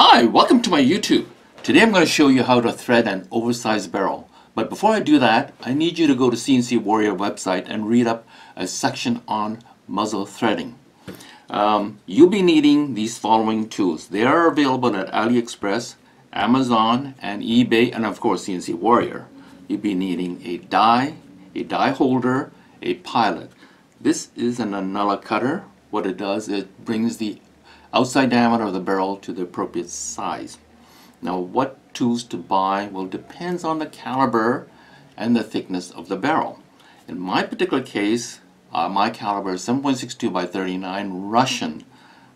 Hi, welcome to my YouTube. Today I'm going to show you how to thread an oversized barrel. But before I do that, I need you to go to CNC Warrior website and read up a section on muzzle threading. Um, you'll be needing these following tools. They are available at AliExpress, Amazon, and eBay, and of course CNC Warrior. You'll be needing a die, a die holder, a pilot. This is an annular cutter. What it does, it brings the outside diameter of the barrel to the appropriate size. Now what tools to buy will depends on the caliber and the thickness of the barrel. In my particular case, uh, my caliber is 7.62 by 39 Russian,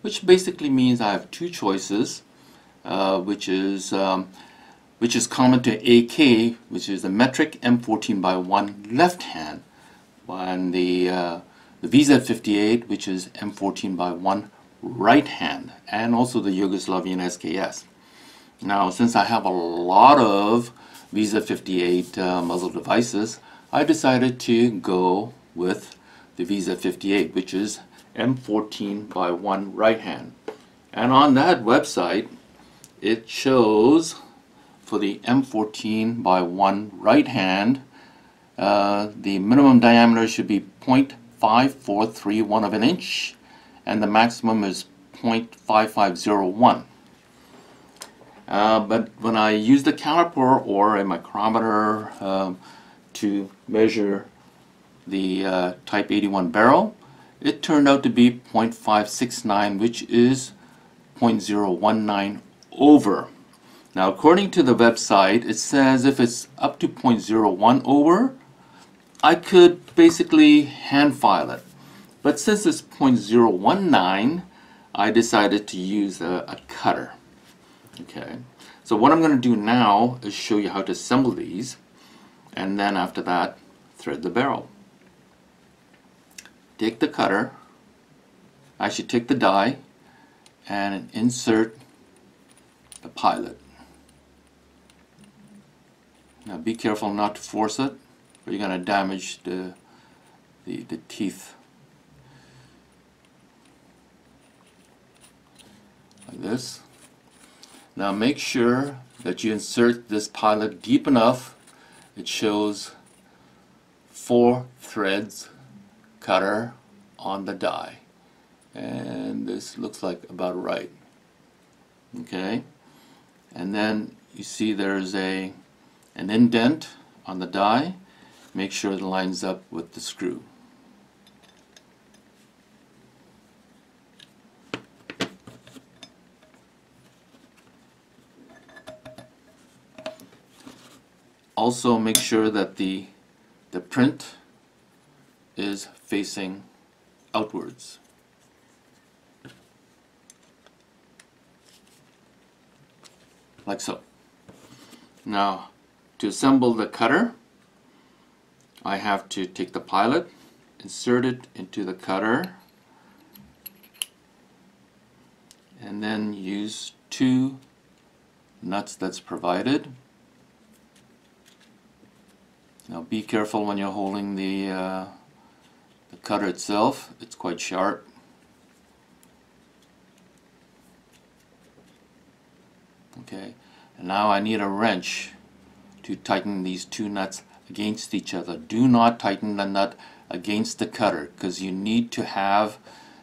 which basically means I have two choices, uh, which is um, which is common to AK, which is the metric M14 by 1 left hand, and the uh, the VZ58, which is M14 by 1 right hand and also the Yugoslavian SKS. Now since I have a lot of VZ58 uh, muzzle devices, I decided to go with the VZ58, which is M14 by 1 right hand. And on that website it shows for the M14 by 1 right hand uh, the minimum diameter should be 0.5431 of an inch and the maximum is 0.5501. Uh, but when I use the caliper or a micrometer um, to measure the uh, Type 81 barrel, it turned out to be 0.569, which is 0.019 over. Now, according to the website, it says if it's up to 0.01 over, I could basically hand file it. But since it's 0.019, I decided to use a, a cutter. Okay, so what I'm going to do now is show you how to assemble these, and then after that, thread the barrel. Take the cutter, I should take the die, and insert the pilot. Now be careful not to force it, or you're going to damage the, the, the teeth this. Now make sure that you insert this pilot deep enough. It shows four threads cutter on the die. And this looks like about right. Okay. And then you see there's a an indent on the die. Make sure it lines up with the screw. Also make sure that the the print is facing outwards. Like so. Now to assemble the cutter I have to take the pilot, insert it into the cutter and then use two nuts that's provided now be careful when you're holding the, uh, the cutter itself, it's quite sharp. Okay, and now I need a wrench to tighten these two nuts against each other. Do not tighten the nut against the cutter because you need to have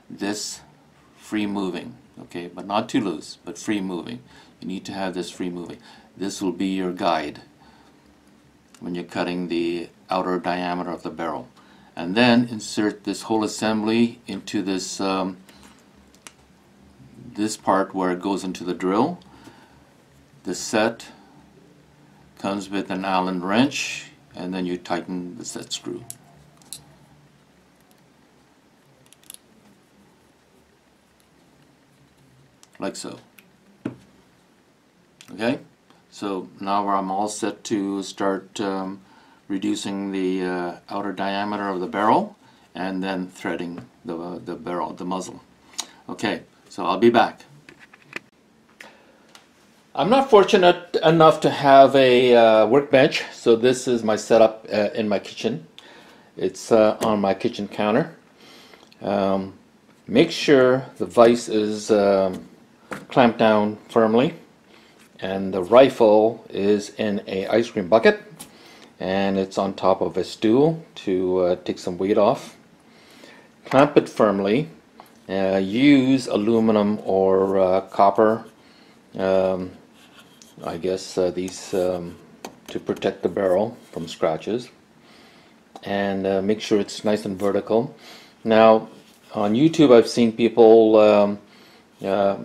this free moving okay? But not too loose but free moving. You need to have this free moving. This will be your guide when you're cutting the outer diameter of the barrel. And then insert this whole assembly into this um, this part where it goes into the drill. The set comes with an Allen wrench and then you tighten the set screw. Like so. Okay? So now I'm all set to start um, reducing the uh, outer diameter of the barrel and then threading the, the barrel, the muzzle. Okay, so I'll be back. I'm not fortunate enough to have a uh, workbench, so this is my setup uh, in my kitchen. It's uh, on my kitchen counter. Um, make sure the vise is um, clamped down firmly and the rifle is in a ice cream bucket and it's on top of a stool to uh, take some weight off. Clamp it firmly. Uh, use aluminum or uh, copper. Um, I guess uh, these um, to protect the barrel from scratches and uh, make sure it's nice and vertical. Now on YouTube I've seen people um, uh,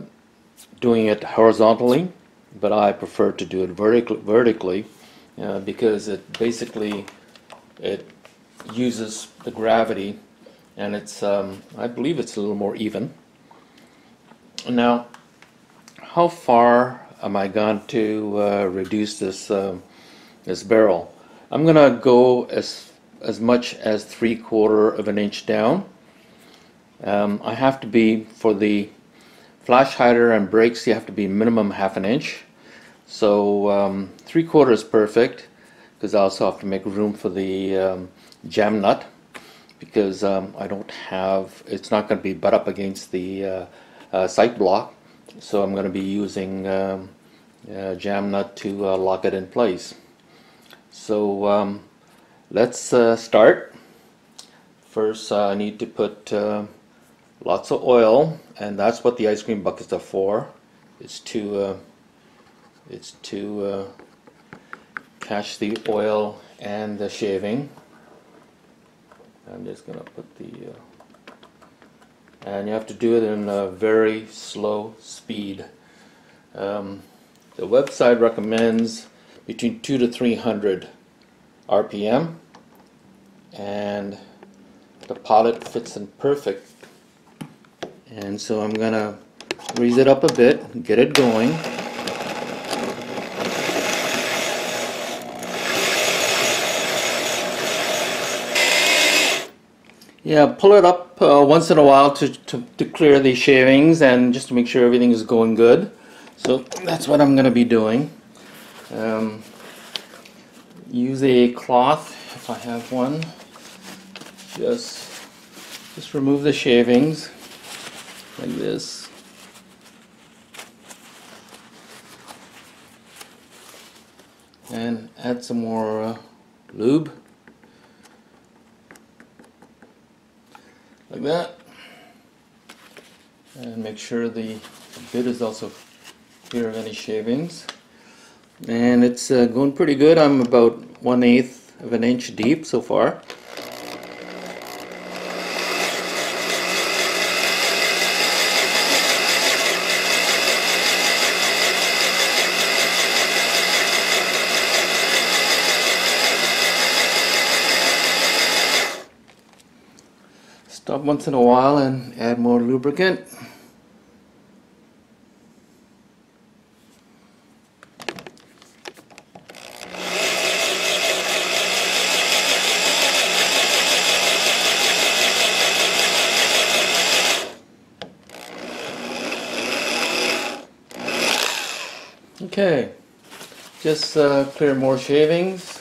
doing it horizontally but I prefer to do it vertically, vertically uh, because it basically it uses the gravity and it's um, I believe it's a little more even. Now how far am I going to uh, reduce this um, this barrel? I'm gonna go as as much as three quarter of an inch down. Um, I have to be for the flash hider and brakes you have to be minimum half an inch so um, three quarters perfect because I also have to make room for the um, jam nut because um, I don't have, it's not going to be butt up against the uh, uh, sight block. So I'm going to be using um, uh, jam nut to uh, lock it in place. So um, let's uh, start. First uh, I need to put lots of oil and that's what the ice cream buckets are for. It's to it's to uh, catch the oil and the shaving. I'm just to put the, uh, and you have to do it in a very slow speed. Um, the website recommends between 2 to 300 RPM and the pilot fits in perfect and so I'm gonna raise it up a bit get it going Yeah, pull it up uh, once in a while to, to, to clear the shavings and just to make sure everything is going good. So that's what I'm to be doing. Um, use a cloth if I have one. Just, just remove the shavings like this. And add some more uh, lube. like that and make sure the bit is also clear of any shavings and it's uh, going pretty good I'm about one eighth of an inch deep so far Once in a while and add more lubricant. Okay, just uh, clear more shavings.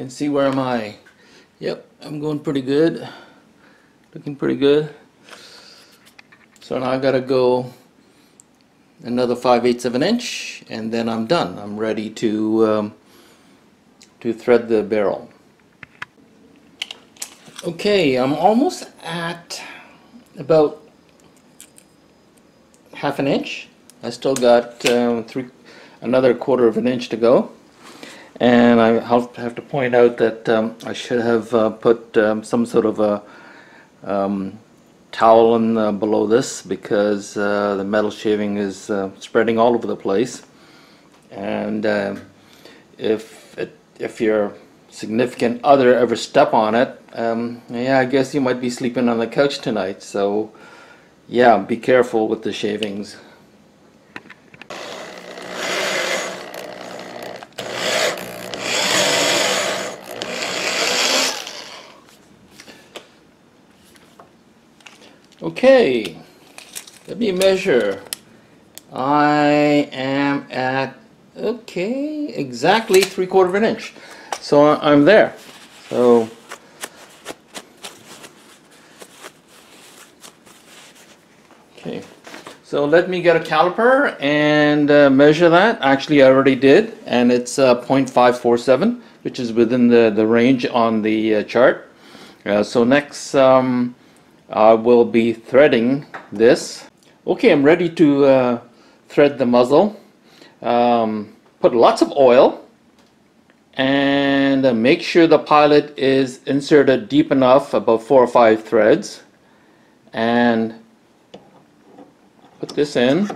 And see where am I. Yep I'm going pretty good. Looking pretty good. So now I gotta go another 5 eighths of an inch and then I'm done. I'm ready to um, to thread the barrel. Okay I'm almost at about half an inch. I still got um, three another quarter of an inch to go and I have to point out that um, I should have uh, put um, some sort of a um, towel in below this because uh, the metal shaving is uh, spreading all over the place. And uh, if it, if your significant other ever step on it um, yeah I guess you might be sleeping on the couch tonight. So yeah be careful with the shavings Okay, let me measure. I am at, okay, exactly three quarter of an inch. So I'm there. So Okay, so let me get a caliper and uh, measure that. Actually, I already did, and it's uh, 0.547, which is within the, the range on the uh, chart. Uh, so next, um, I will be threading this. Okay, I'm ready to uh, thread the muzzle. Um, put lots of oil and uh, make sure the pilot is inserted deep enough, about four or five threads. And put this in.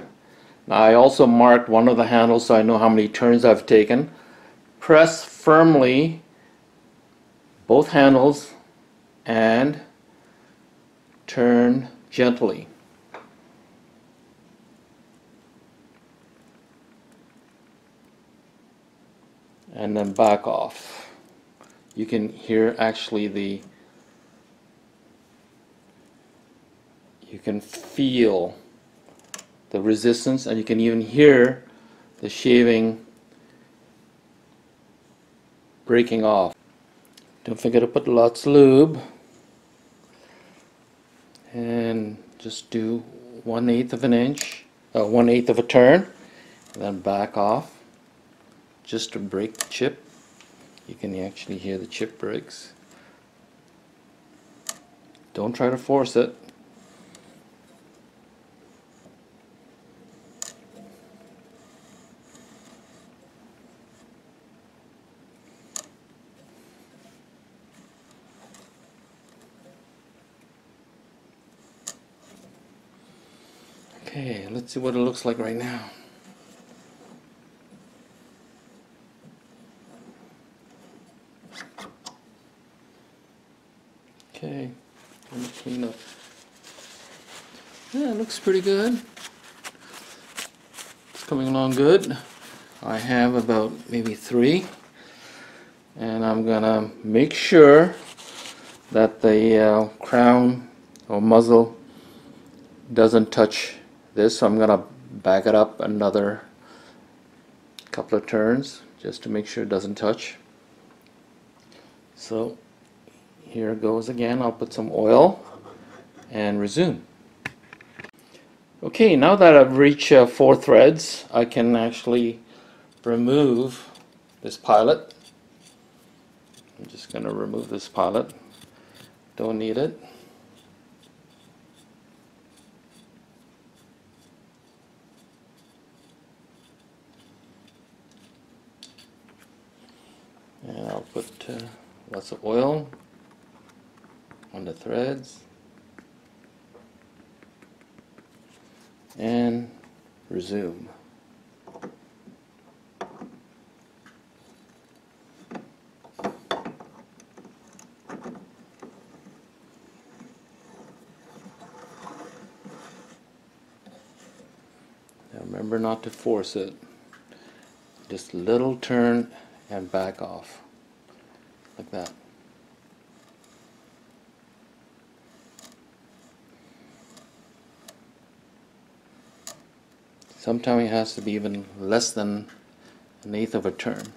I also marked one of the handles so I know how many turns I've taken. Press firmly both handles and turn gently. And then back off. You can hear actually the you can feel the resistance and you can even hear the shaving breaking off. Don't forget to put lots of lube and just do one eighth of an inch, uh, one eighth of a turn, then back off just to break the chip. You can actually hear the chip breaks. Don't try to force it. Okay, let's see what it looks like right now. Okay, let me clean up. Yeah, it looks pretty good. It's coming along good. I have about maybe three. And I'm gonna make sure that the uh, crown or muzzle doesn't touch this. So I'm gonna back it up another couple of turns just to make sure it doesn't touch. So here goes again. I'll put some oil and resume. Okay, now that I've reached uh, four threads, I can actually remove this pilot. I'm just to remove this pilot. Don't need it. And I'll put uh, lots of oil on the threads and resume. Now remember not to force it. Just little turn and back off. Like that. Sometimes it has to be even less than an eighth of a turn.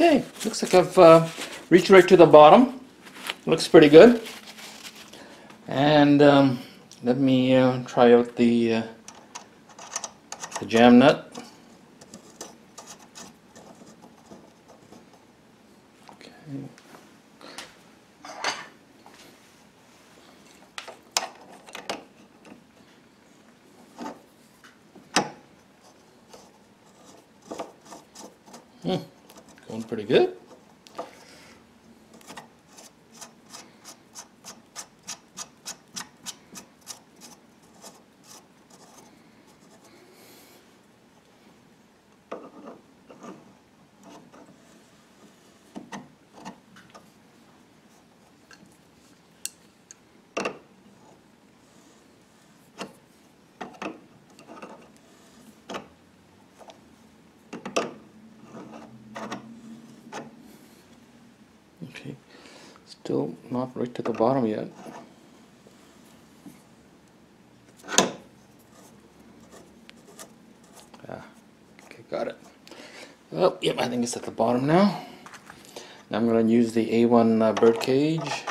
Okay, looks like I've uh, reached right to the bottom. Looks pretty good. And um, let me uh, try out the, uh, the jam nut. Okay. Hmm, going pretty good. Okay, still not right to the bottom yet. Ah, okay, got it. Oh, yep, I think it's at the bottom now. Now I'm going to use the A1 uh, bird cage.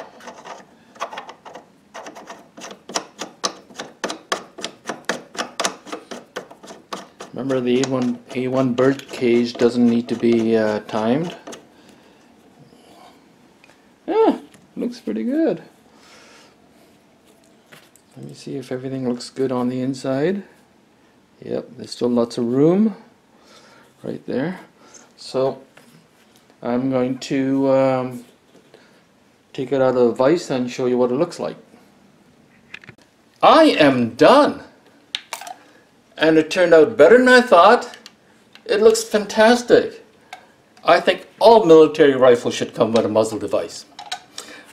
Remember the A1 A1 bird cage doesn't need to be uh, timed. Yeah, looks pretty good. Let me see if everything looks good on the inside. Yep, there's still lots of room right there. So I'm going to um, take it out of the vise and show you what it looks like. I am done! And it turned out better than I thought. It looks fantastic. I think all military rifles should come with a muzzle device.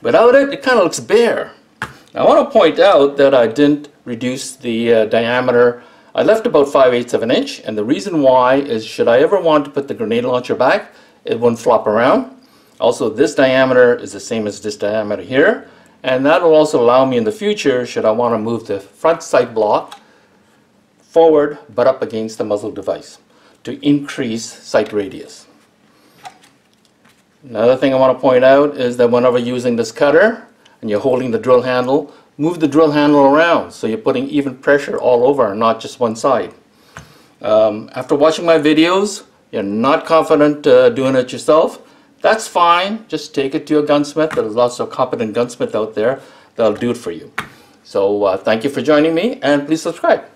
Without it, it kind of looks bare. Now, I want to point out that I didn't reduce the uh, diameter. I left about 5 eighths of an inch, and the reason why is should I ever want to put the grenade launcher back, it wouldn't flop around. Also, this diameter is the same as this diameter here, and that will also allow me in the future, should I want to move the front sight block forward but up against the muzzle device to increase sight radius. Another thing I want to point out is that whenever using this cutter and you're holding the drill handle, move the drill handle around so you're putting even pressure all over, not just one side. Um, after watching my videos, you're not confident uh, doing it yourself, that's fine. Just take it to a gunsmith. There's lots of competent gunsmith out there that'll do it for you. So uh, thank you for joining me and please subscribe.